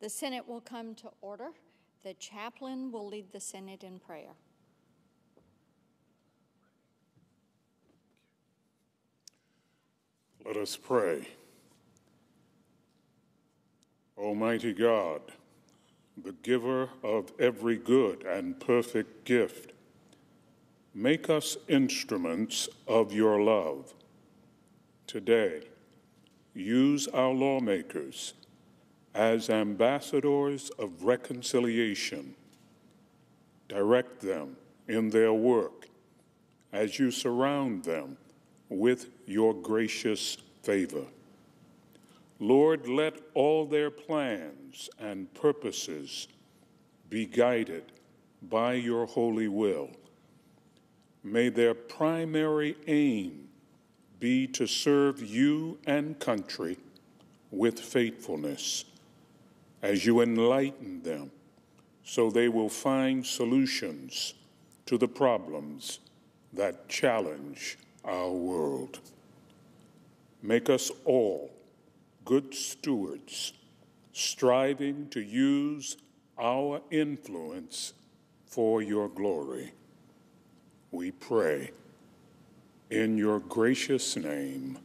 The Senate will come to order. The chaplain will lead the Senate in prayer. Let us pray. Almighty God, the giver of every good and perfect gift, make us instruments of your love. Today, use our lawmakers as ambassadors of reconciliation. Direct them in their work as you surround them with your gracious favor. Lord, let all their plans and purposes be guided by your holy will. May their primary aim be to serve you and country with faithfulness as you enlighten them so they will find solutions to the problems that challenge our world. Make us all good stewards, striving to use our influence for your glory. We pray in your gracious name.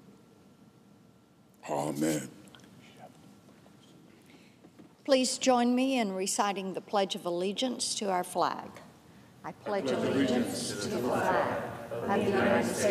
Amen. Please join me in reciting the Pledge of Allegiance to our flag. I pledge allegiance to the flag of the United States